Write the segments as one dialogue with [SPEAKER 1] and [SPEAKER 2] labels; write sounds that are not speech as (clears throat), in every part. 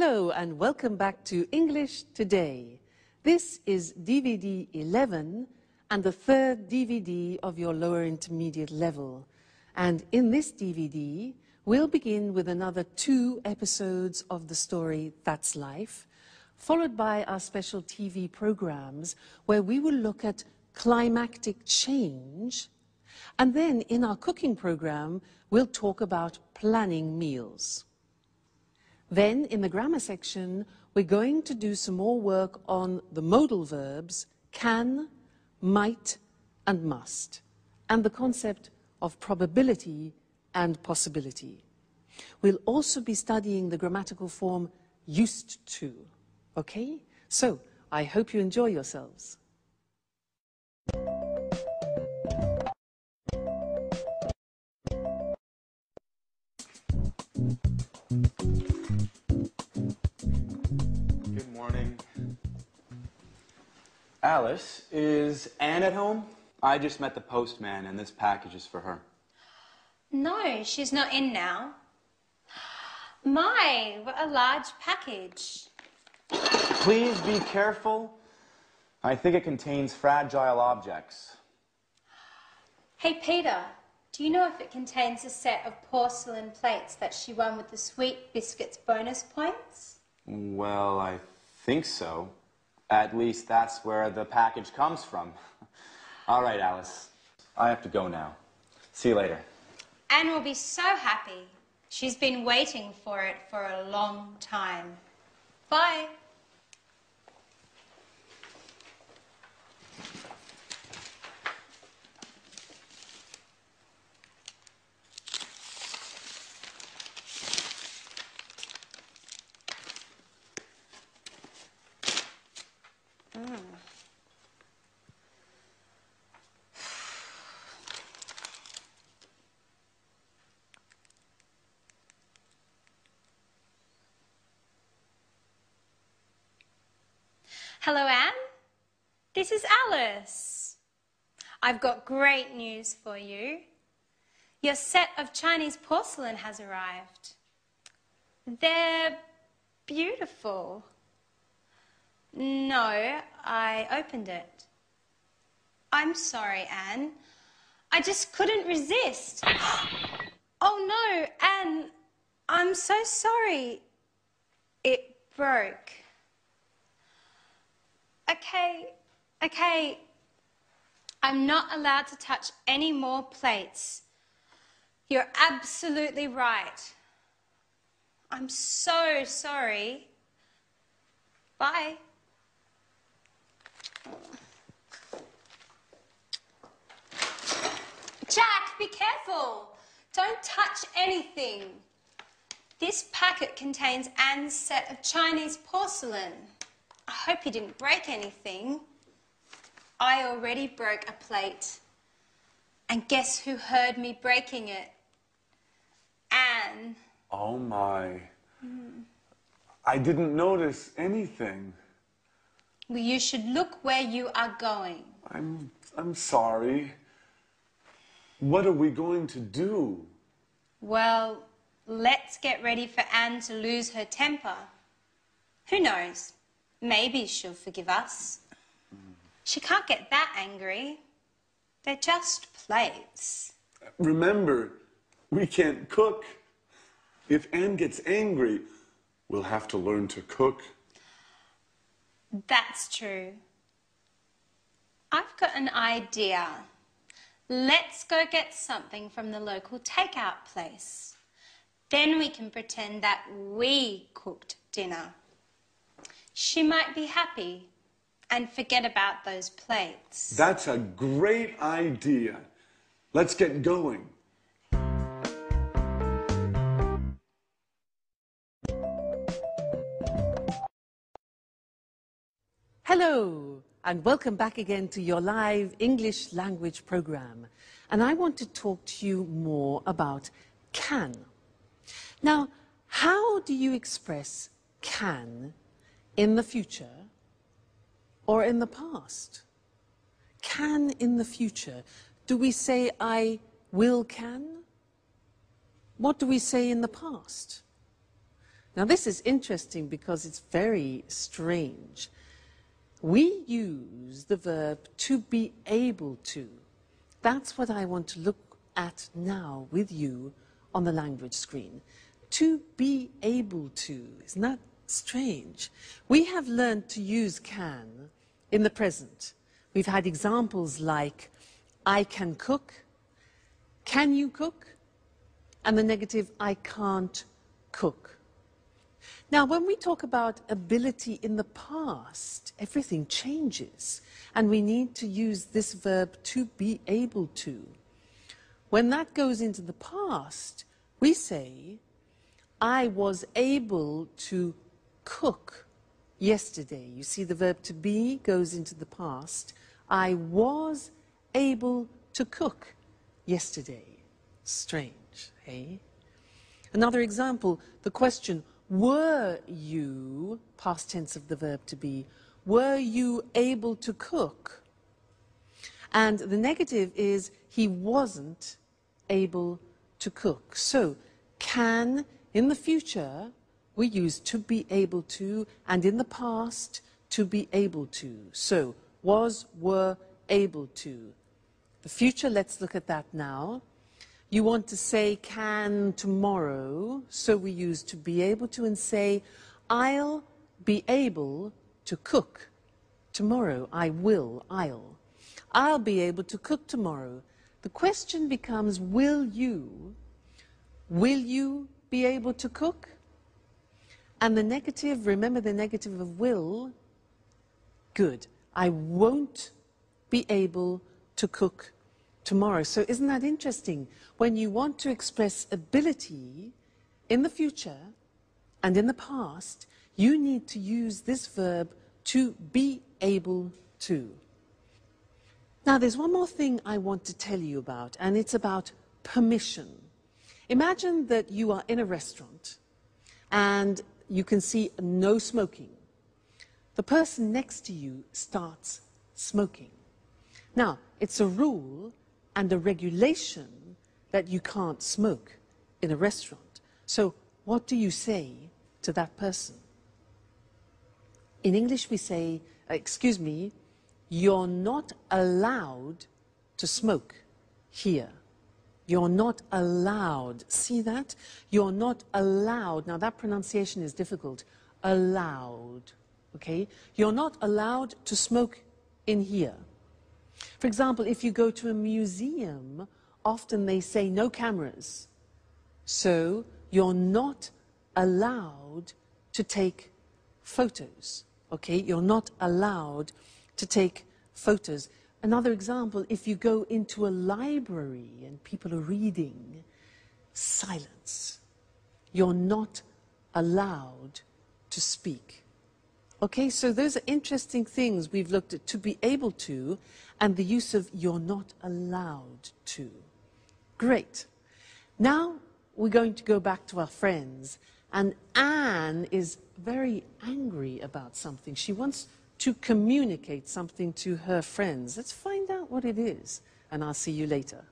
[SPEAKER 1] Hello and welcome back to English Today. This is DVD 11 and the third DVD of your lower intermediate level. And in this DVD, we'll begin with another two episodes of the story That's Life, followed by our special TV programs where we will look at climatic change. And then in our cooking program, we'll talk about planning meals. Then in the grammar section, we're going to do some more work on the modal verbs can, might, and must, and the concept of probability and possibility. We'll also be studying the grammatical form used to. Okay? So, I hope you enjoy yourselves.
[SPEAKER 2] Alice, is Anne at home? I just met the postman, and this package is for her.
[SPEAKER 3] No, she's not in now. My, what a large package.
[SPEAKER 2] Please be careful. I think it contains fragile objects.
[SPEAKER 3] Hey, Peter, do you know if it contains a set of porcelain plates that she won with the Sweet Biscuits bonus points?
[SPEAKER 2] Well, I think so. At least that's where the package comes from. (laughs) All right, Alice. I have to go now. See you later.
[SPEAKER 3] Anne will be so happy. She's been waiting for it for a long time. Bye. Hello, Anne. This is Alice. I've got great news for you. Your set of Chinese porcelain has arrived. They're beautiful. No, I opened it. I'm sorry, Anne. I just couldn't resist. (gasps) Oh no, Anne, I'm so sorry. It broke. Okay, okay. I'm not allowed to touch any more plates. You're absolutely right. I'm so sorry. Bye. Jack, be careful. Don't touch anything. This packet contains Anne's set of Chinese porcelain. I hope you didn't break anything. I already broke a plate. And guess who heard me breaking it? Anne.
[SPEAKER 4] Oh my. I didn't notice anything.
[SPEAKER 3] Well, you should look where you are going.
[SPEAKER 4] I'm I'm sorry. What are we going to do?
[SPEAKER 3] Well, let's get ready for Anne to lose her temper. Who knows? Maybe she'll forgive us. Mm. She can't get that angry. They're just plates.
[SPEAKER 4] Remember, we can't cook. If Anne gets angry, we'll have to learn to cook.
[SPEAKER 3] That's true. I've got an idea. Let's go get something from the local takeout place. Then we can pretend that we cooked dinner. She might be happy and forget about those plates.
[SPEAKER 4] That's a great idea. Let's get going.
[SPEAKER 1] Hello, and welcome back again to your live English language program. And I want to talk to you more about can. Now, how do you express can in the future or in the past? Can in the future. Do we say I will can? What do we say in the past? Now, this is interesting because it's very strange. We use the verb to be able to. That's what I want to look at now with you on the language screen. To be able to. Isn't that strange? We have learned to use can in the present. We've had examples like, I can cook, can you cook? And the negative, I can't cook. Now, when we talk about ability in the past, everything changes, and we need to use this verb to be able to. When that goes into the past, we say, I was able to cook yesterday. You see, the verb to be goes into the past. I was able to cook yesterday. Strange, eh? Another example, the question, were you, past tense of the verb to be, were you able to cook? And the negative is he wasn't able to cook. So, can in the future we use to be able to, and in the past to be able to. So, was, were, able to. The future, let's look at that now. You want to say can tomorrow, so we use to be able to and say, I'll be able to cook tomorrow. I will, I'll. I'll be able to cook tomorrow. The question becomes, will you? Will you be able to cook? And the negative, remember the negative of will? Good. I won't be able to cook tomorrow. So isn't that interesting? When you want to express ability in the future and in the past, you need to use this verb to be able to. Now, there's one more thing I want to tell you about, and it's about permission. Imagine that you are in a restaurant and you can see no smoking. The person next to you starts smoking. Now, it's a rule and a regulation that you can't smoke in a restaurant. So, what do you say to that person? In English, we say, uh, Excuse me, you're not allowed to smoke here. You're not allowed. See that? You're not allowed. Now, that pronunciation is difficult. Allowed. Okay? You're not allowed to smoke in here. For example, if you go to a museum, often they say no cameras. So you're not allowed to take photos. Okay? You're not allowed to take photos. Another example, if you go into a library and people are reading, silence. You're not allowed to speak. Okay, so those are interesting things we've looked at to be able to and the use of you're not allowed to. Great. Now we're going to go back to our friends. And Anne is very angry about something. She wants to communicate something to her friends. Let's find out what it is. And I'll see you later.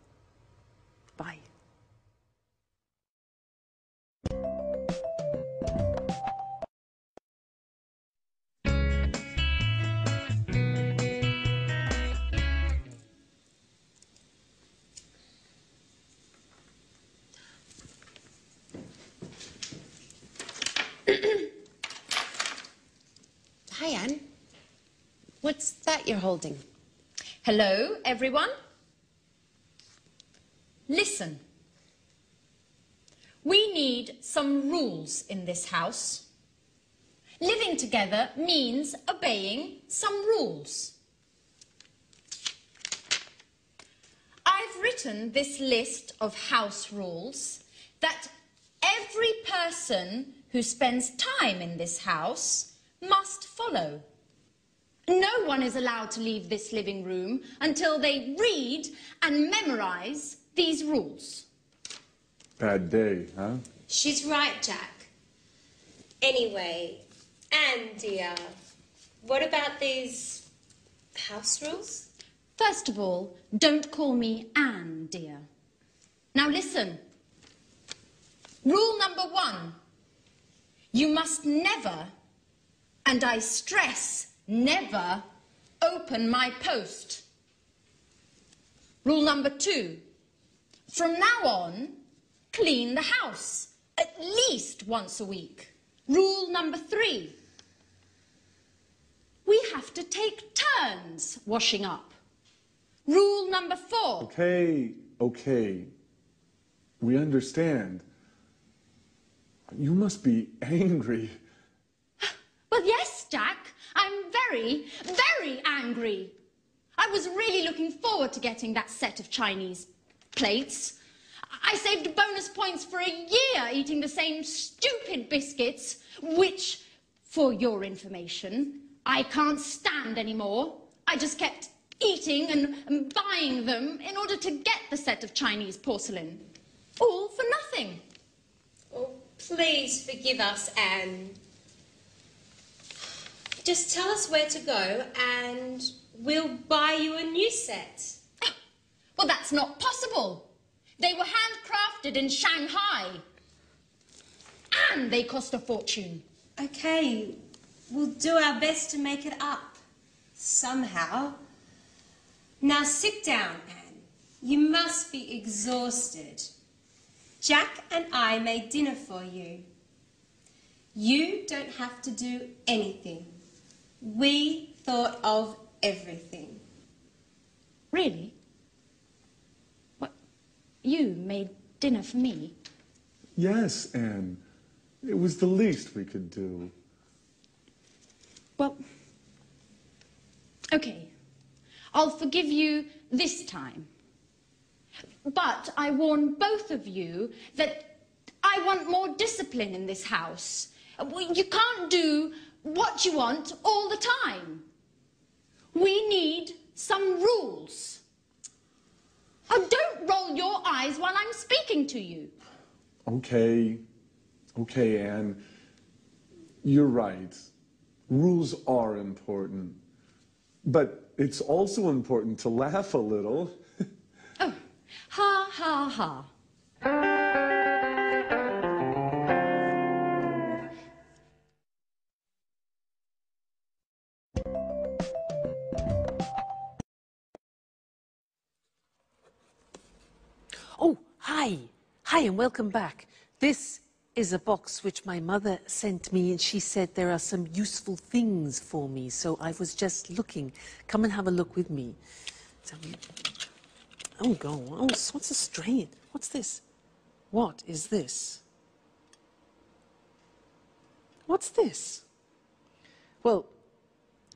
[SPEAKER 1] Bye.
[SPEAKER 5] That you're holding?
[SPEAKER 6] Hello, everyone. Listen. We need some rules in this house. Living together means obeying some rules. I've written this list of house rules that every person who spends time in this house must follow. No one is allowed to leave this living room until they read and memorize these rules.
[SPEAKER 4] Bad day, huh?
[SPEAKER 3] She's right, Jack. Anyway, Anne, dear, what about these house rules?
[SPEAKER 6] First of all, don't call me Anne, dear. Now listen. Rule number one You must never, and I stress never, open my post. Rule number two. From now on, clean the house at least once a week. Rule number three. We have to take turns washing up. Rule number four.
[SPEAKER 4] Okay, okay. We understand. You must be (laughs) angry.
[SPEAKER 6] Well, yes, Jack. Very, very angry. I was really looking forward to getting that set of Chinese plates. I saved bonus points for a year eating the same stupid biscuits, which, for your information, I can't stand anymore. I just kept eating and, and buying them in order to get the set of Chinese porcelain. All for nothing.
[SPEAKER 3] Oh, please forgive us, Anne. Just tell us where to go and we'll buy you a new set. (gasps)
[SPEAKER 6] Well, that's not possible. They were handcrafted in Shanghai. And they cost a fortune.
[SPEAKER 3] Okay, we'll do our best to make it up. Somehow. Now sit down, Anne. You must be exhausted. Jack and I made dinner for you. You don't have to do anything. We thought of everything.
[SPEAKER 6] Really? What? You made dinner for me?
[SPEAKER 4] Yes, Anne. It was the least we could do.
[SPEAKER 6] Well, okay. I'll forgive you this time. But I warn both of you that I want more discipline in this house. You can't do what you want all the time. We need some rules. Oh, don't roll your eyes while I'm speaking to you.
[SPEAKER 4] Okay, okay, Anne. You're right. Rules are important. But it's also important to laugh a little. (laughs)
[SPEAKER 6] Oh, ha ha ha.
[SPEAKER 1] Hi, and welcome back. This is a box which my mother sent me, and she said there are some useful things for me. So I was just looking. Come and have a look with me. Oh, go. Oh, what's a strain? What's this? What is this? What's this? Well,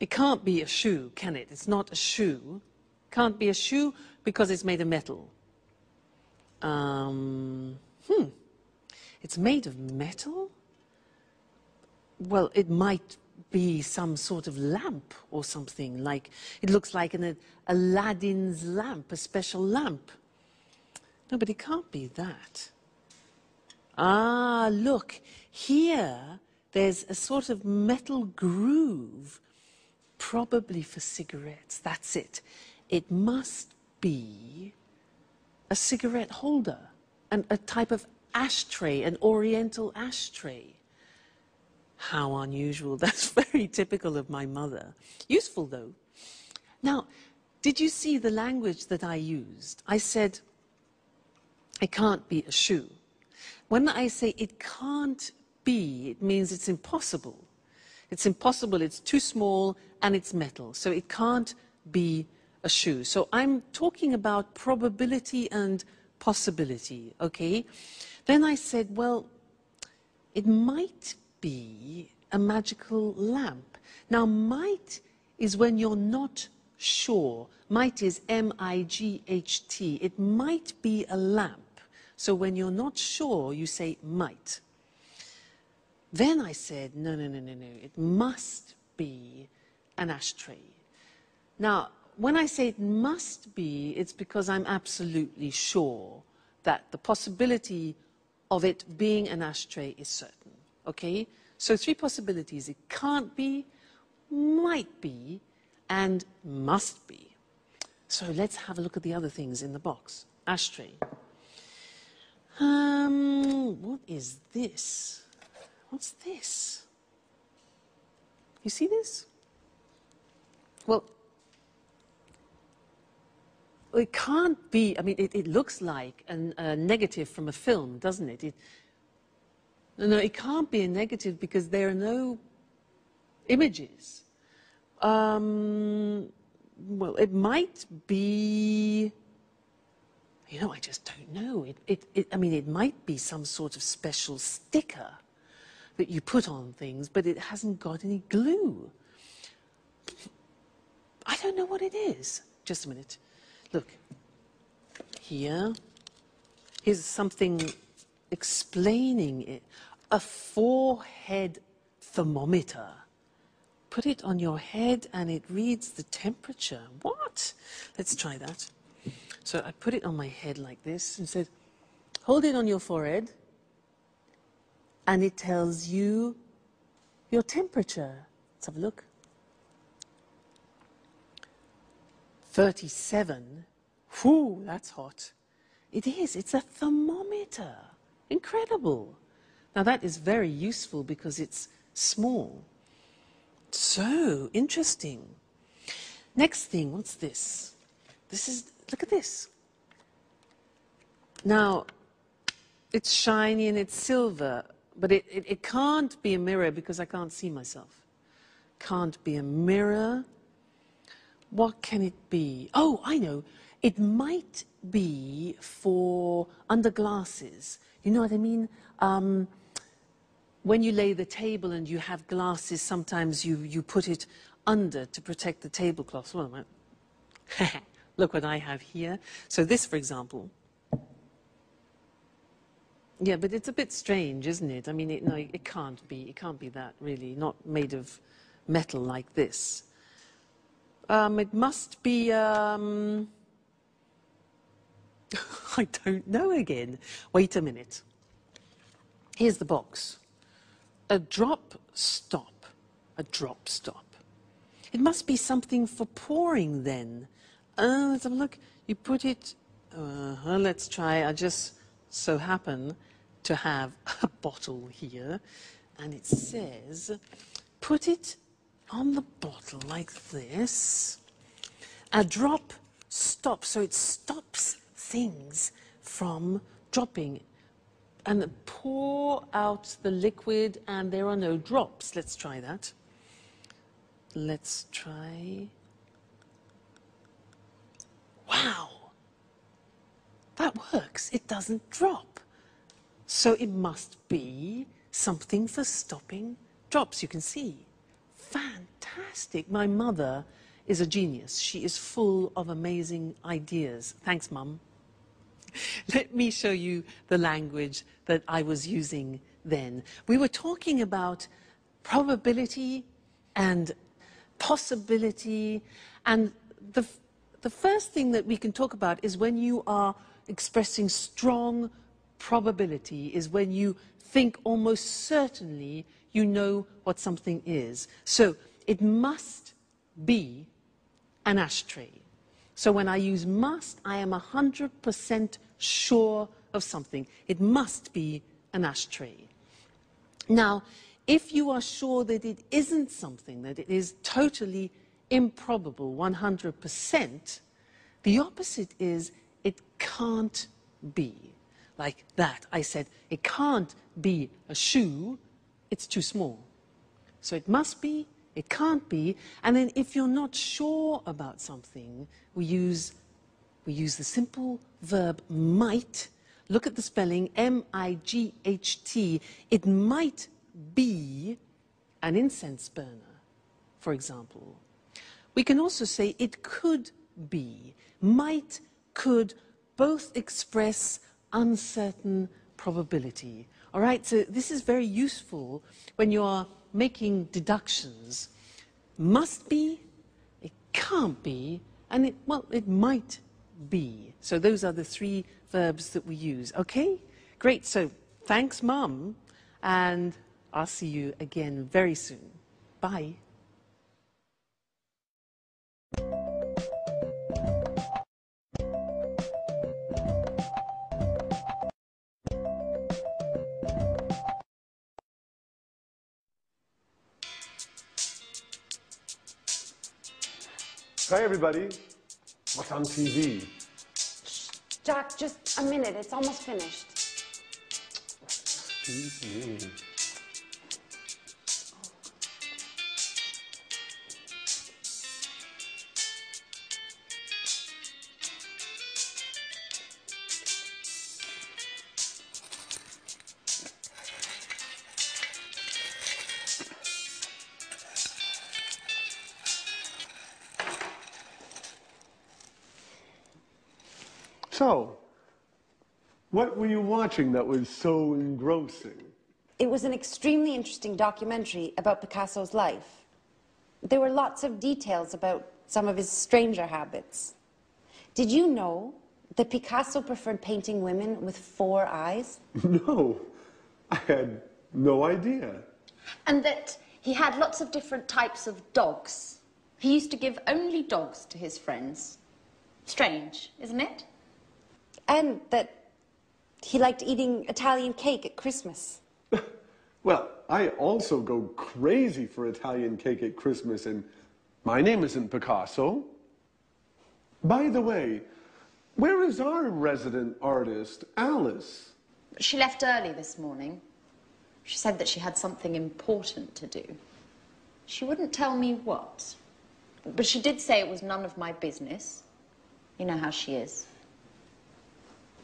[SPEAKER 1] it can't be a shoe, can it? It's not a shoe. Can't be a shoe because it's made of metal. Um, hmm. It's made of metal? Well, it might be some sort of lamp or something. Like it looks like an Aladdin's lamp, a special lamp. No, but it can't be that. Ah, look, here there's a sort of metal groove, probably for cigarettes. That's it. It must be a cigarette holder, and a type of ashtray, an oriental ashtray. How unusual. (laughs) That's very typical of my mother. Useful, though. Now, did you see the language that I used? I said, it can't be a shoe. When I say it can't be, it means it's impossible. It's impossible, it's too small, and it's metal. So it can't be a shoe. So I'm talking about probability and possibility, okay? Then I said, well, it might be a magical lamp. Now, might is when you're not sure. Might is M I G H T. It might be a lamp. So when you're not sure, you say might. Then I said, no, no, no, no, no. It must be an ashtray. Now, when I say it must be, it's because I'm absolutely sure that the possibility of it being an ashtray is certain. Okay? So, three possibilities it can't be, might be, and must be. So, let's have a look at the other things in the box. Ashtray. Um, what is this? What's this? You see this? Well, it can't be, I mean, it, it looks like an, a negative from a film, doesn't it? it? No, it can't be a negative because there are no images. Um, well, it might be. You know, I just don't know. It, it, it, I mean, it might be some sort of special sticker that you put on things, but it hasn't got any glue. I don't know what it is. Just a minute. Look, here, here's something explaining it. A forehead thermometer. Put it on your head and it reads the temperature. What? Let's try that. So I put it on my head like this and said, hold it on your forehead and it tells you your temperature. Let's have a look. 37. Whew, that's hot. It is, it's a thermometer. Incredible. Now that is very useful because it's small. So interesting. Next thing, what's this? This is, look at this. Now, it's shiny and it's silver, but it, it, it can't be a mirror because I can't see myself. Can't be a mirror. What can it be? Oh, I know. It might be for under glasses. You know what I mean? Um, when you lay the table and you have glasses, sometimes you, you put it under to protect the tablecloth. Well, (laughs) look what I have here. So this, for example. Yeah, but it's a bit strange, isn't it? I mean, it, no, it can't be. It can't be that, really. Not made of metal like this. Um, it must be... Um, (laughs) I don't know again. Wait a minute. Here's the box. A drop stop. A drop stop. It must be something for pouring then. Uh, let's have a look. You put it, uh, let's try. I just so happen to have (laughs) a bottle here. And it says, put it on the bottle like this. A drop stops, So it stops things from dropping and pour out the liquid and there are no drops. Let's try that. Let's try. Wow. That works. It doesn't drop. So it must be something for stopping drops. You can see. Fantastic. My mother is a genius. She is full of amazing ideas. Thanks, Mum. Let me show you the language that I was using then. We were talking about probability and possibility, and the, the first thing that we can talk about is when you are expressing strong probability, is when you think almost certainly you know what something is. So it must be an ashtray. So when I use must, I am 100% sure of something. It must be an ashtray. Now, if you are sure that it isn't something, that it is totally improbable, 100%, the opposite is it can't be. Like that. I said, it can't be a shoe, it's too small. So it must be it can't be. And then if you're not sure about something, we use, we use the simple verb might. Look at the spelling, M-I-G-H-T. It might be an incense burner, for example. We can also say it could be. Might, could, both express uncertain probability. All right, so this is very useful when you are making deductions must be, it can't be, and it, well, it might be. So those are the three verbs that we use. Okay? Great. So thanks, Mum, and I'll see you again very soon. Bye.
[SPEAKER 4] Hi, everybody. What's on TV?
[SPEAKER 7] Jack, just a minute. It's almost finished.
[SPEAKER 4] Excuse me. What were you watching that was so engrossing?
[SPEAKER 7] It was an extremely interesting documentary about Picasso's life. There were lots of details about some of his stranger habits. Did you know that Picasso preferred painting women with four eyes? (laughs)
[SPEAKER 4] No, I had no idea.
[SPEAKER 8] And that he had lots of different types of dogs. He used to give only dogs to his friends. Strange, isn't it?
[SPEAKER 7] And that he liked eating Italian cake at Christmas. (laughs)
[SPEAKER 4] Well, I also go crazy for Italian cake at Christmas, and my name isn't Picasso. By the way, where is our resident artist, Alice?
[SPEAKER 8] She left early this morning. She said that she had something important to do. She wouldn't tell me what. But she did say it was none of my business. You know how she is.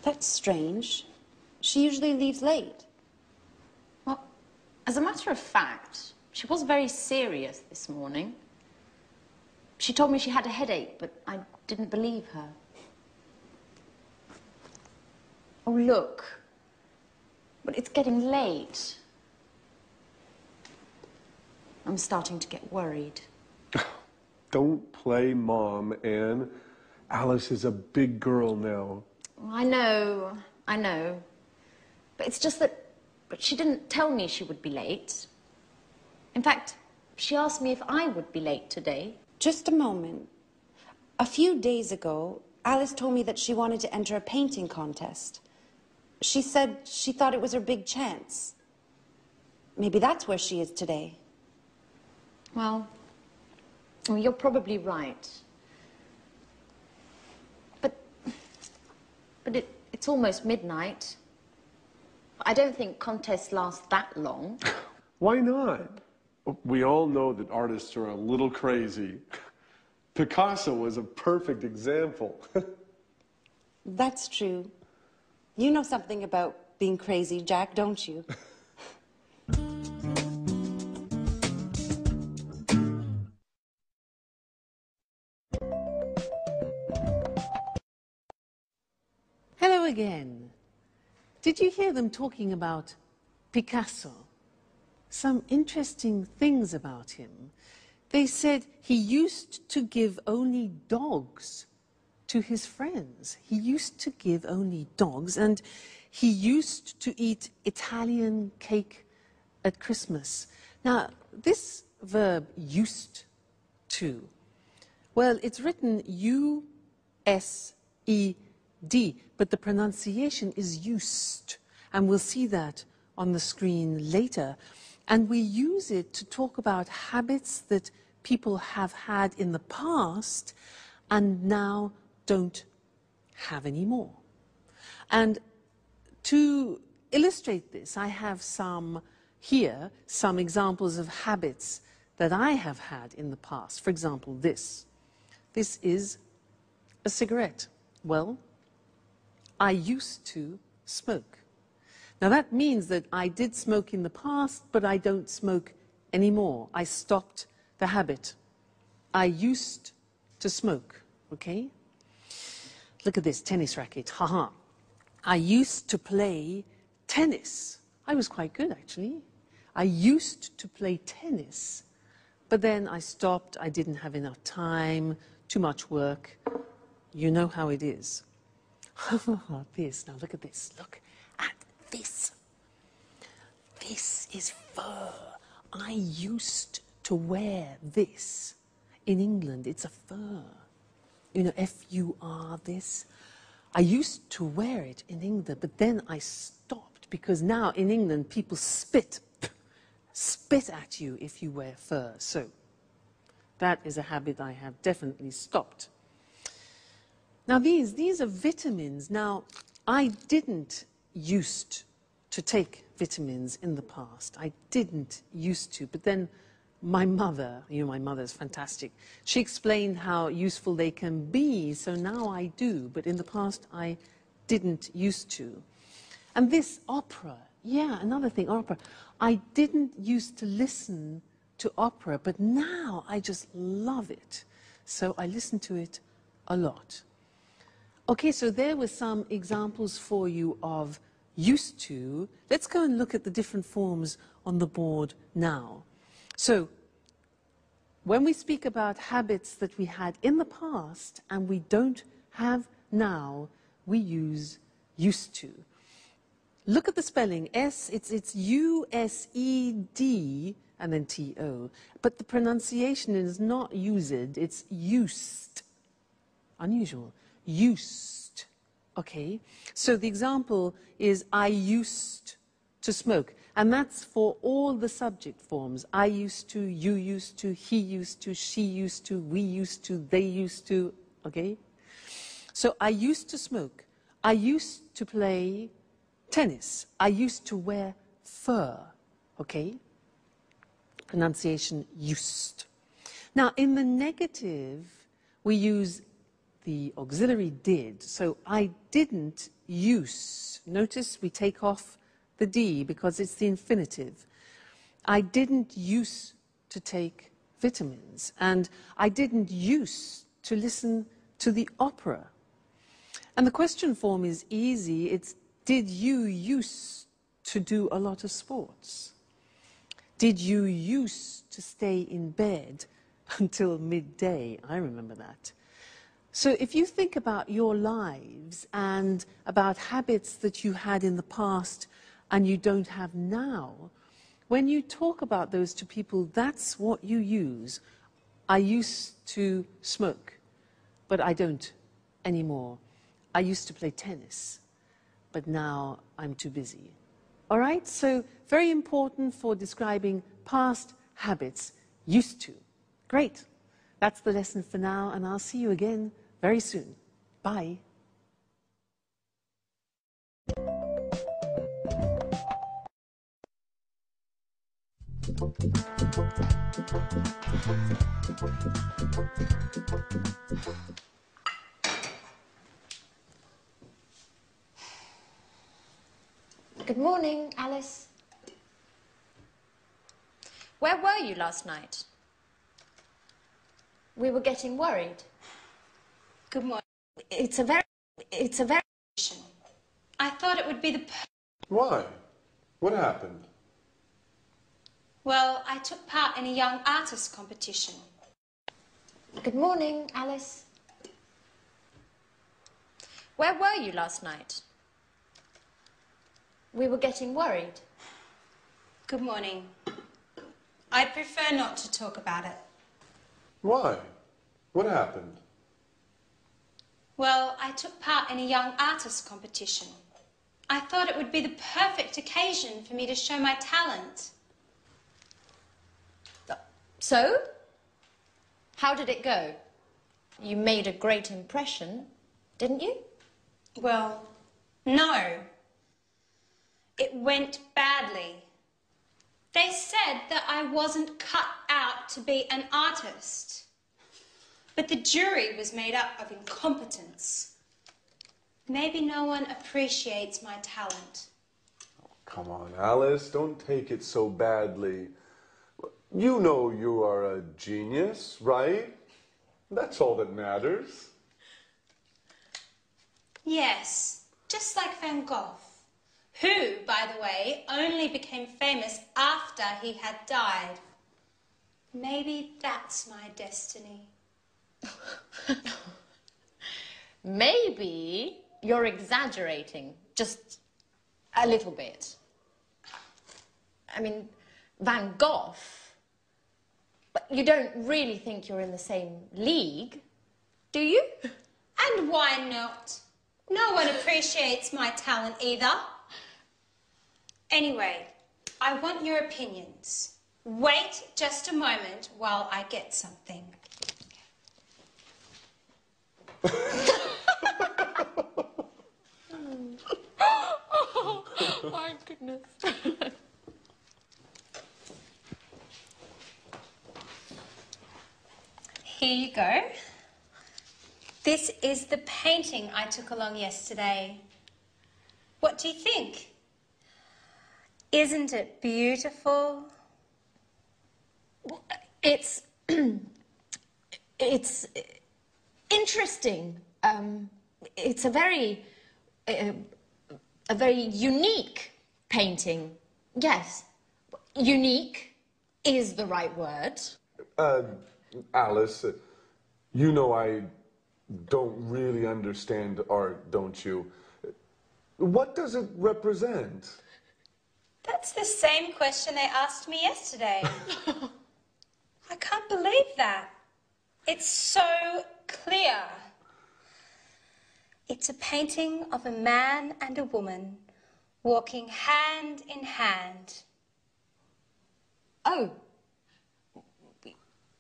[SPEAKER 7] That's strange. She usually leaves late.
[SPEAKER 8] Well, as a matter of fact, she was very serious this morning. She told me she had a headache, but I didn't believe her. Oh, look. But it's getting late. I'm starting to get worried. (laughs)
[SPEAKER 4] Don't play mom, Anne. Alice is a big girl now.
[SPEAKER 8] I know, I know. But it's just that but she didn't tell me she would be late. In fact, she asked me if I would be late today.
[SPEAKER 7] Just a moment. A few days ago, Alice told me that she wanted to enter a painting contest. She said she thought it was her big chance. Maybe that's where she is today.
[SPEAKER 8] Well, well, you're probably right. But it, it's almost midnight. I don't think contests last that long.
[SPEAKER 4] Why not? We all know that artists are a little crazy. Picasso was a perfect example.
[SPEAKER 7] That's true. You know something about being crazy, Jack, don't you? (laughs)
[SPEAKER 1] again. Did you hear them talking about Picasso? Some interesting things about him. They said he used to give only dogs to his friends. He used to give only dogs, and he used to eat Italian cake at Christmas. Now, this verb used to, well, it's written U S E D, but the pronunciation is used, and we'll see that on the screen later. And we use it to talk about habits that people have had in the past and now don't have anymore. And to illustrate this, I have some here, some examples of habits that I have had in the past. For example, this. This is a cigarette. Well, I used to smoke. Now that means that I did smoke in the past, but I don't smoke anymore. I stopped the habit. I used to smoke, okay? Look at this tennis racket, haha. I used to play tennis. I was quite good actually. I used to play tennis, but then I stopped. I didn't have enough time, too much work. You know how it is. (laughs) this, now look at this. Look at this. This is fur. I used to wear this. In England, it's a fur. You know, F U R, this. I used to wear it in England, but then I stopped because now in England people spit, spit at you if you wear fur. So That is a habit I have definitely stopped. Now, these, these are vitamins. Now, I didn't used to take vitamins in the past. I didn't used to, but then my mother, you know, my mother's fantastic. She explained how useful they can be, so now I do, but in the past I didn't used to. And this opera, yeah, another thing, opera. I didn't used to listen to opera, but now I just love it. So I listen to it a lot. Okay, so there were some examples for you of used to. Let's go and look at the different forms on the board now. So, when we speak about habits that we had in the past and we don't have now, we use used to. Look at the spelling. S, it's, it's U S E D and then T O. But the pronunciation is not used, it's used. Unusual used. Okay? So the example is I used to smoke. And that's for all the subject forms. I used to, you used to, he used to, she used to, we used to, they used to. Okay? So I used to smoke. I used to play tennis. I used to wear fur. Okay? Pronunciation used. Now, in the negative, we use the auxiliary did. So I didn't use. Notice we take off the D because it's the infinitive. I didn't use to take vitamins and I didn't use to listen to the opera. And the question form is easy. It's did you use to do a lot of sports? Did you use to stay in bed (laughs) until midday? I remember that. So if you think about your lives and about habits that you had in the past and you don't have now, when you talk about those to people, that's what you use. I used to smoke, but I don't anymore. I used to play tennis, but now I'm too busy. All right? So, very important for describing past habits. Used to. Great. That's the lesson for now, and I'll see you again very soon. Bye.
[SPEAKER 6] Good morning, Alice. Where were you last night? We were getting worried.
[SPEAKER 3] Good morning.
[SPEAKER 6] It's a very, it's a very.
[SPEAKER 3] I thought it would be the.
[SPEAKER 4] Why? What happened?
[SPEAKER 3] Well, I took part in a young artist competition.
[SPEAKER 6] Good morning, Alice. Where were you last night? We were getting worried.
[SPEAKER 3] Good morning. I prefer not to talk about it.
[SPEAKER 4] Why? What happened?
[SPEAKER 3] Well, I took part in a young artist competition. I thought it would be the perfect occasion for me to show my talent.
[SPEAKER 6] So? How did it go? You made a great impression, didn't you?
[SPEAKER 3] Well, no. It went badly. They said that I wasn't cut out to be an artist. But the jury was made up of incompetents. Maybe no one appreciates my talent.
[SPEAKER 4] Come on, Alice, don't take it so badly. You know you are a genius, right? That's all that matters.
[SPEAKER 3] Yes, just like Van Gogh, who, by the way, only became famous after he had died. Maybe that's my destiny. (laughs)
[SPEAKER 6] Maybe you're exaggerating, just a little bit. I mean, Van Gogh, but you don't really think you're in the same league, do you? (laughs)
[SPEAKER 3] And why not? No one appreciates my talent either. Anyway, I want your opinions. Wait just a moment while I get something.
[SPEAKER 5] Oh, my goodness.
[SPEAKER 3] Here you go. This is the painting I took along yesterday. What do you think? Isn't it beautiful?
[SPEAKER 6] It's. (clears throat) it's interesting. Um, it's a very. Uh, a very unique painting. Yes. Unique is the right word.
[SPEAKER 9] Uh, Alice, you know I don't really understand art, don't you? What does it represent?
[SPEAKER 3] That's the same question they asked me yesterday. (laughs) I can't believe that. It's so clear. It's a painting of a man and a woman walking hand in hand.
[SPEAKER 6] Oh.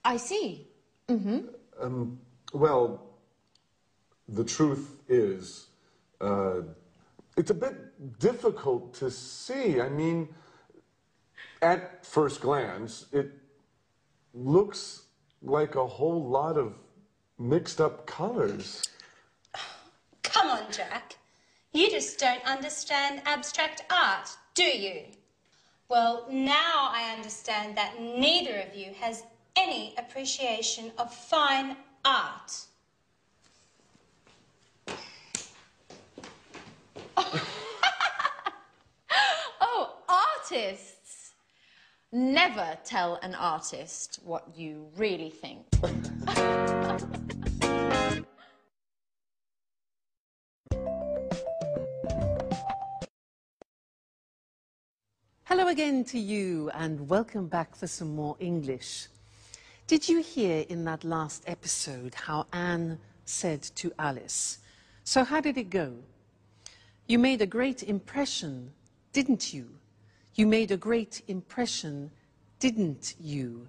[SPEAKER 6] I see.
[SPEAKER 9] Um, well, the truth is, uh, it's a bit difficult to see. I mean, at first glance, it looks like a whole lot of mixed up colors.
[SPEAKER 3] Come on, Jack. You just don't understand abstract art, do you? Well, now I understand that neither of you has any appreciation of fine art. (laughs)
[SPEAKER 6] Oh, artists! Never tell an artist what you really think. (laughs)
[SPEAKER 1] Hello again to you, and welcome back for some more English. Did you hear in that last episode how Anne said to Alice, So, how did it go? You made a great impression, didn't you? You made a great impression, didn't you?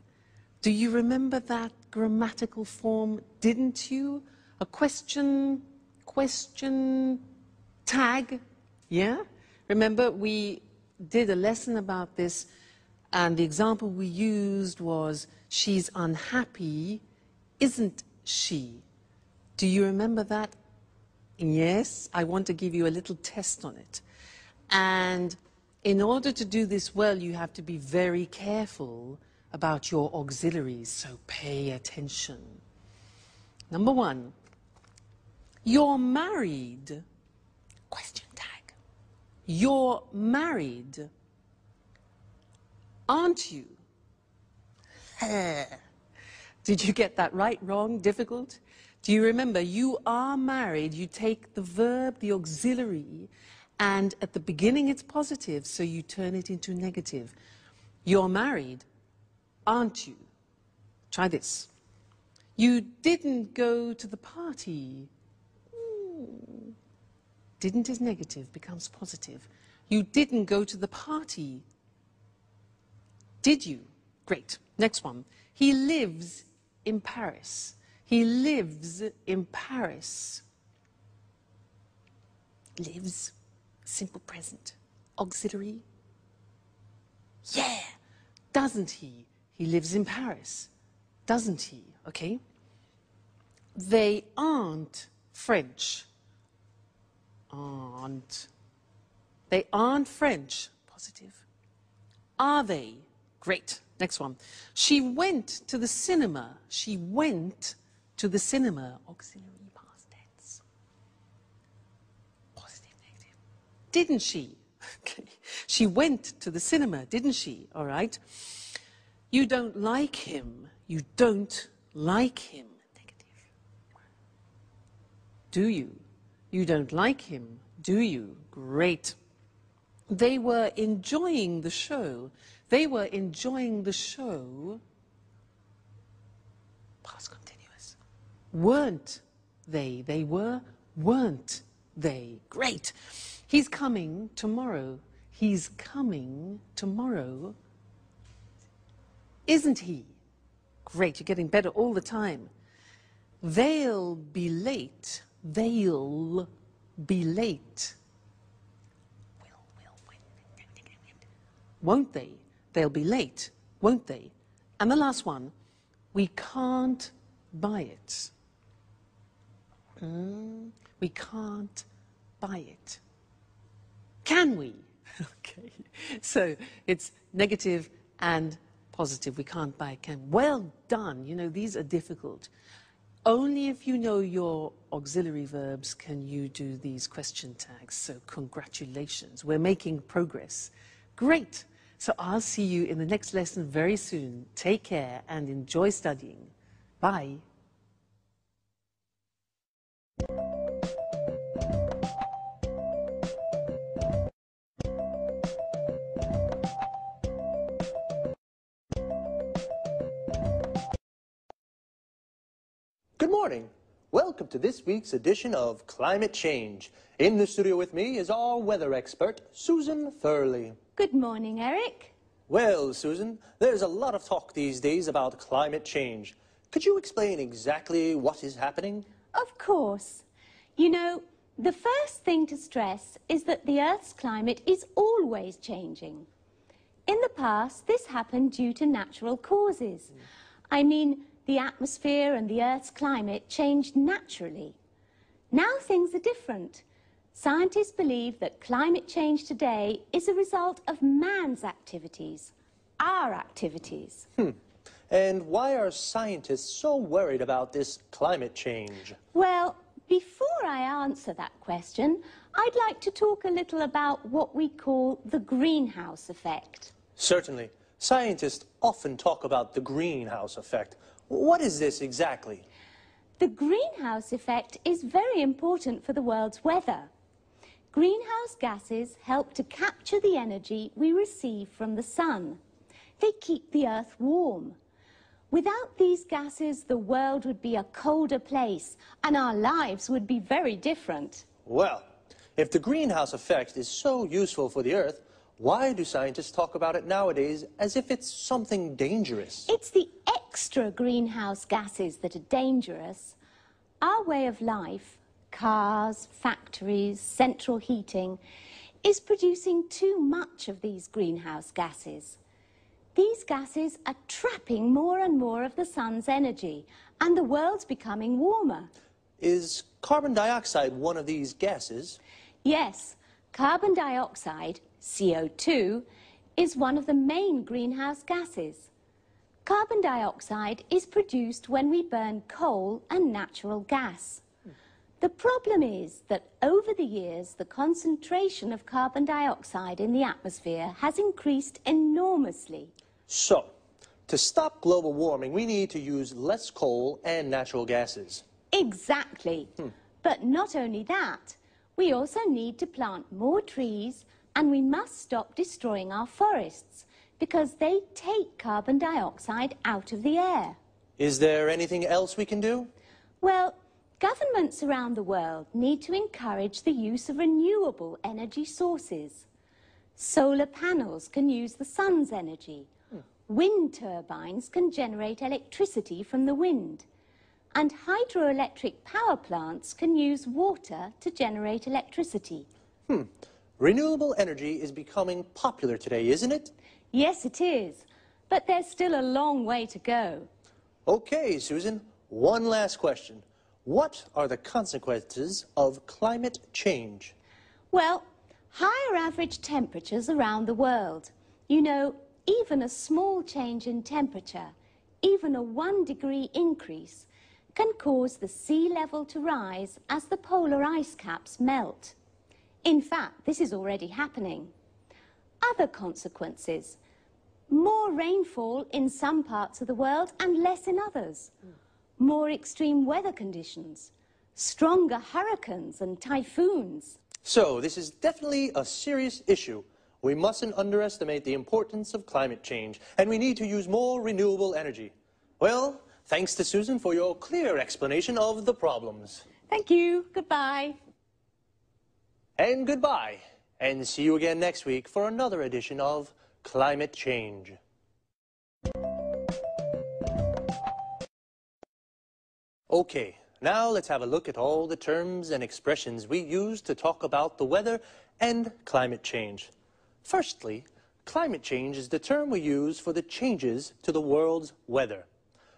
[SPEAKER 1] Do you remember that grammatical form, didn't you? A question, question, tag, yeah? Remember, we did a lesson about this, and the example we used was, she's unhappy, isn't she? Do you remember that? Yes, I want to give you a little test on it. And in order to do this well, you have to be very careful about your auxiliaries, so pay attention. Number one, you're married. Question tag. You're married, aren't you? (laughs) Did you get that right, wrong, difficult? Do you remember? You are married, you take the verb, the auxiliary, and at the beginning it's positive, so you turn it into negative. You're married, aren't you? Try this. You didn't go to the party. Hmm. Didn't is negative, becomes positive. You didn't go to the party. Did you? Great. Next one. He lives in Paris. He lives in Paris. Lives, simple present. Auxiliary. Yeah. Doesn't he? He lives in Paris. Doesn't he? Okay. They aren't French. Aren't. They aren't French. Positive. Are they? Great. Next one. She went to the cinema. She went to the cinema. Auxiliary past tense. Positive, negative. Didn't she? Okay. She went to the cinema, didn't she? All right. You don't like him. You don't like him. Negative. Do you? You don't like him, do you? Great. They were enjoying the show. They were enjoying the show. Past continuous. Weren't they? They were, weren't they? Great. He's coming tomorrow. He's coming tomorrow. isn't he? Great, you're getting better all the time. They'll be late. They'll be late. Won't they? They'll be late, won't they? And the last one, we can't buy it. Mm, we can't buy it. Can we? (laughs) okay. So it's negative and positive. We can't buy. Can. Well done. You know, these are difficult. Only if you know your auxiliary verbs can you do these question tags. So congratulations. We're making progress. Great. So I'll see you in the next lesson very soon. Take care and enjoy studying. Bye.
[SPEAKER 10] Good morning. Welcome to this week's edition of Climate Change. In the studio with me is our weather expert, Susan Thurley.
[SPEAKER 11] Good morning, Eric.
[SPEAKER 10] Well, Susan, there's a lot of talk these days about climate change. Could you explain exactly what is happening?
[SPEAKER 11] Of course. You know, the first thing to stress is that the Earth's climate is always changing. In the past, this happened due to natural causes. I mean, the atmosphere and the Earth's climate changed naturally. Now things are different. Scientists believe that climate change today is a result of man's activities, our activities.
[SPEAKER 10] Hmm. And why are scientists so worried about this climate change?
[SPEAKER 11] Well, before I answer that question, I'd like to talk a little about what we call the greenhouse effect.
[SPEAKER 10] Certainly. Scientists often talk about the greenhouse effect. What is this exactly?
[SPEAKER 11] The greenhouse effect is very important for the world's weather. Greenhouse gases help to capture the energy we receive from the sun. They keep the earth warm. Without these gases, the world would be a colder place and our lives would be very different.
[SPEAKER 10] Well, if the greenhouse effect is so useful for the earth, why do scientists talk about it nowadays as if it's something dangerous?
[SPEAKER 11] It's the extra greenhouse gases that are dangerous. Our way of life, cars, factories, central heating, is producing too much of these greenhouse gases. These gases are trapping more and more of the sun's energy, and the world's becoming warmer.
[SPEAKER 10] Is carbon dioxide one of these gases?
[SPEAKER 11] Yes, carbon dioxide CO2, is one of the main greenhouse gases. Carbon dioxide is produced when we burn coal and natural gas. The problem is that over the years, the concentration of carbon dioxide in the atmosphere has increased enormously.
[SPEAKER 10] So, to stop global warming, we need to use less coal and natural gases.
[SPEAKER 11] Exactly. Hmm. But not only that, we also need to plant more trees and we must stop destroying our forests because they take carbon dioxide out of the air.
[SPEAKER 10] Is there anything else we can do?
[SPEAKER 11] Well, governments around the world need to encourage the use of renewable energy sources. Solar panels can use the sun's energy. Hmm. Wind turbines can generate electricity from the wind. And hydroelectric power plants can use water to generate electricity.
[SPEAKER 10] Hmm. Renewable energy is becoming popular today, isn't it?
[SPEAKER 11] Yes, it is. But there's still a long way to go.
[SPEAKER 10] Okay, Susan, one last question. What are the consequences of climate change?
[SPEAKER 11] Well, higher average temperatures around the world. You know, even a small change in temperature, even a one degree increase, can cause the sea level to rise as the polar ice caps melt. In fact, this is already happening. Other consequences. More rainfall in some parts of the world and less in others. More extreme weather conditions. Stronger hurricanes and typhoons.
[SPEAKER 10] So, this is definitely a serious issue. We mustn't underestimate the importance of climate change, and we need to use more renewable energy. Well, thanks to Susan for your clear explanation of the problems.
[SPEAKER 11] Thank you. Goodbye
[SPEAKER 10] and goodbye and see you again next week for another edition of Climate Change. Okay, now let's have a look at all the terms and expressions we use to talk about the weather and climate change. Firstly, climate change is the term we use for the changes to the world's weather.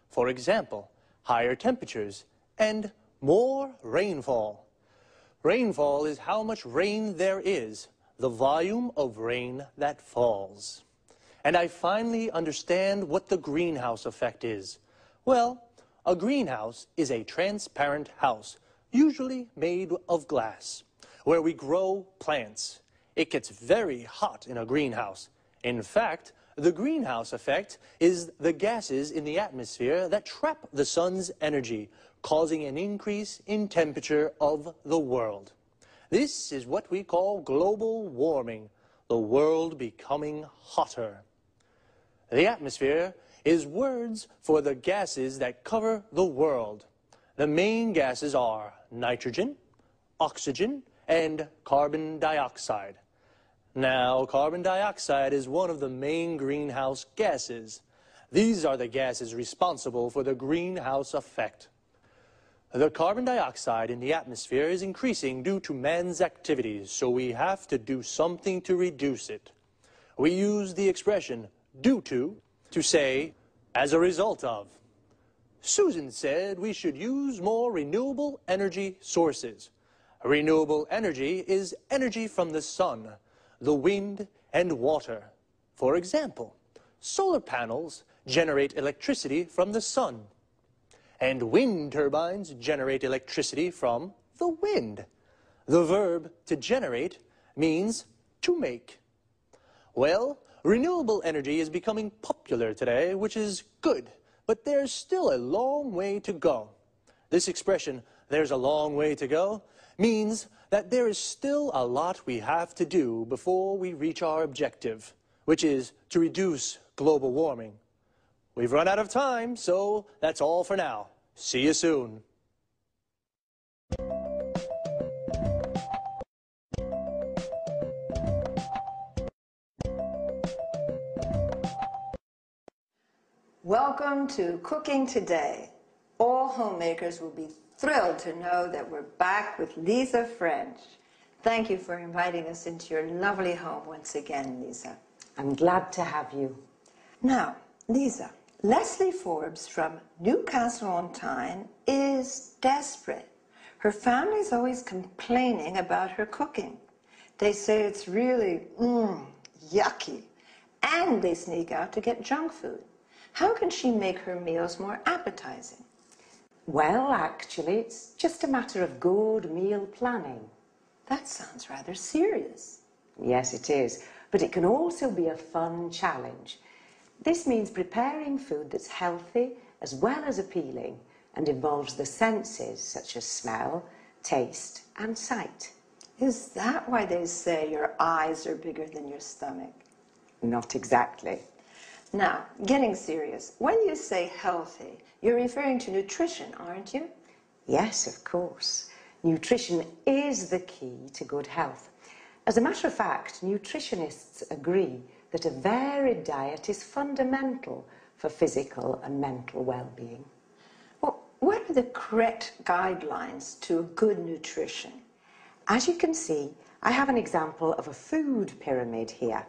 [SPEAKER 10] For example, higher temperatures and more rainfall. Rainfall is how much rain there is, the volume of rain that falls. And I finally understand what the greenhouse effect is. Well, a greenhouse is a transparent house, usually made of glass, where we grow plants. It gets very hot in a greenhouse. In fact, the greenhouse effect is the gases in the atmosphere that trap the sun's energy, causing an increase in temperature of the world. This is what we call global warming, the world becoming hotter. The atmosphere is words for the gases that cover the world. The main gases are nitrogen, oxygen, and carbon dioxide. Now, carbon dioxide is one of the main greenhouse gases. These are the gases responsible for the greenhouse effect. The carbon dioxide in the atmosphere is increasing due to man's activities, so we have to do something to reduce it. We use the expression due to to say as a result of. Susan said we should use more renewable energy sources. Renewable energy is energy from the sun, the wind, and water. For example, solar panels generate electricity from the sun, and wind turbines generate electricity from the wind. The verb to generate means to make. Well, renewable energy is becoming popular today, which is good, but there's still a long way to go. This expression, there's a long way to go, means that there is still a lot we have to do before we reach our objective, which is to reduce global warming. We've run out of time, so that's all for now. See you soon.
[SPEAKER 12] Welcome to Cooking Today. All homemakers will be thrilled to know that we're back with Lisa French. Thank you for inviting us into your lovely home once again, Lisa.
[SPEAKER 13] I'm glad to have you.
[SPEAKER 12] Now, Lisa, Leslie Forbes from Newcastle on Tyne is desperate. Her family's always complaining about her cooking. They say it's really, mmm, yucky. And they sneak out to get junk food. How can she make her meals more appetizing?
[SPEAKER 13] Well, actually, it's just a matter of good meal planning.
[SPEAKER 12] That sounds rather serious.
[SPEAKER 13] Yes, it is. But it can also be a fun challenge. This means preparing food that's healthy as well as appealing and involves the senses such as smell, taste, and sight.
[SPEAKER 12] Is that why they say your eyes are bigger than your stomach?
[SPEAKER 13] Not exactly.
[SPEAKER 12] Now, getting serious, when you say healthy, you're referring to nutrition, aren't you?
[SPEAKER 13] Yes, of course. Nutrition is the key to good health. As a matter of fact, nutritionists agree that a varied diet is fundamental for physical and mental well-being.
[SPEAKER 12] Well, what are the correct guidelines to good nutrition?
[SPEAKER 13] As you can see, I have an example of a food pyramid here.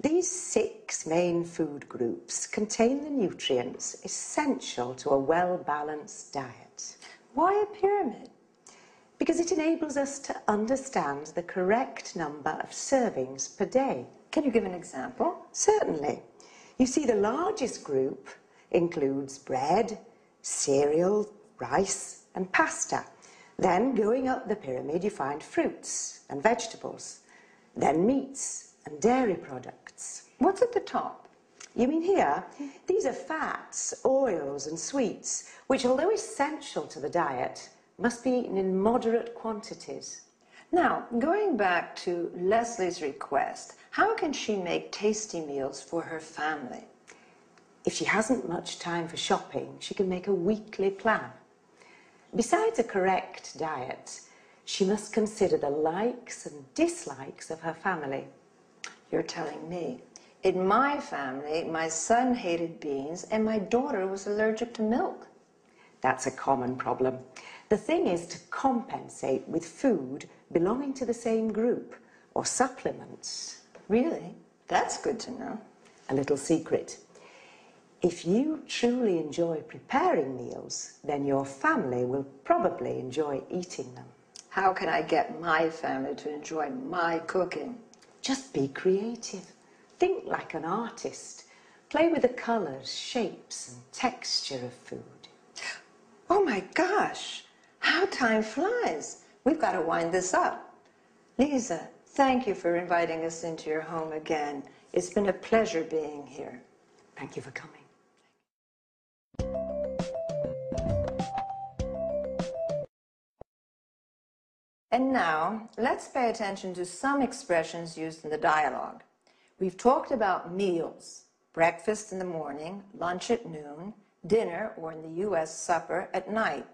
[SPEAKER 13] These six main food groups contain the nutrients essential to a well-balanced diet.
[SPEAKER 12] Why a pyramid?
[SPEAKER 13] Because it enables us to understand the correct number of servings per day.
[SPEAKER 12] Can you give an example?
[SPEAKER 13] Certainly. You see, the largest group includes bread, cereal, rice, and pasta. Then, going up the pyramid, you find fruits and vegetables, then meats and dairy products.
[SPEAKER 12] What's at the top?
[SPEAKER 13] You mean here? These are fats, oils, and sweets, which, although essential to the diet, must be eaten in moderate quantities.
[SPEAKER 12] Now, going back to Leslie's request, how can she make tasty meals for her family?
[SPEAKER 13] If she hasn't much time for shopping, she can make a weekly plan. Besides a correct diet, she must consider the likes and dislikes of her family.
[SPEAKER 12] You're telling me. In my family, my son hated beans and my daughter was allergic to milk.
[SPEAKER 13] That's a common problem. The thing is to compensate with food belonging to the same group or supplements.
[SPEAKER 12] Really? That's good to know.
[SPEAKER 13] A little secret. If you truly enjoy preparing meals, then your family will probably enjoy eating them.
[SPEAKER 12] How can I get my family to enjoy my cooking?
[SPEAKER 13] Just be creative. Think like an artist. Play with the colours, shapes, and texture of food.
[SPEAKER 12] Oh my gosh, how time flies. We've got to wind this up. Lisa, thank you for inviting us into your home again. It's been a pleasure being here.
[SPEAKER 13] Thank you for coming.
[SPEAKER 12] And now, let's pay attention to some expressions used in the dialogue. We've talked about meals, breakfast in the morning, lunch at noon, dinner, or in the U.S., supper at night.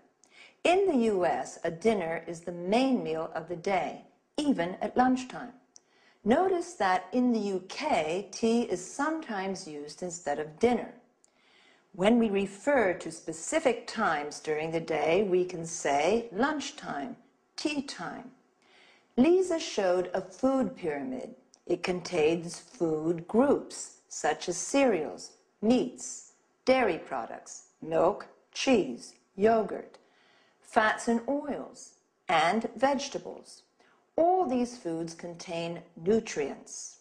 [SPEAKER 12] In the U.S., a dinner is the main meal of the day, even at lunchtime. Notice that in the UK, tea is sometimes used instead of dinner. When we refer to specific times during the day, we can say lunchtime, tea time. Lisa showed a food pyramid. It contains food groups, such as cereals, meats, dairy products, milk, cheese, yogurt, fats and oils, and vegetables. All these foods contain nutrients.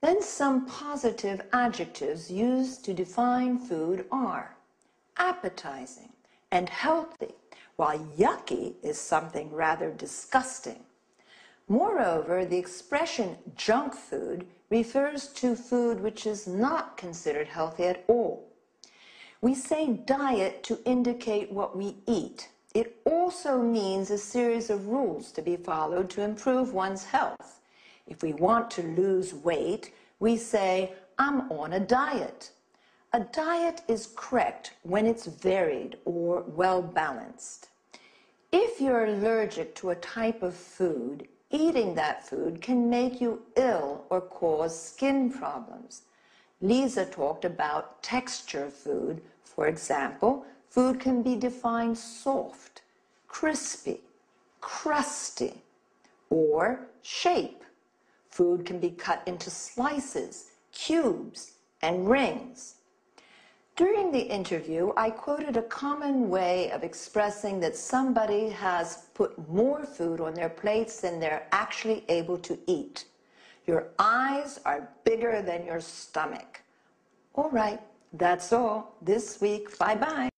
[SPEAKER 12] Then some positive adjectives used to define food are appetizing and healthy, while yucky is something rather disgusting. Moreover, the expression junk food refers to food which is not considered healthy at all. We say diet to indicate what we eat. It also means a series of rules to be followed to improve one's health. If we want to lose weight, we say, I'm on a diet. A diet is correct when it's varied or well balanced. If you're allergic to a type of food, eating that food can make you ill or cause skin problems. Lisa talked about texture food. For example, food can be defined soft, crispy, crusty, or shape. Food can be cut into slices, cubes, and rings. During the interview, I quoted a common way of expressing that somebody has put more food on their plates than they're actually able to eat. Your eyes are bigger than your stomach. All right, that's all this week. Bye bye.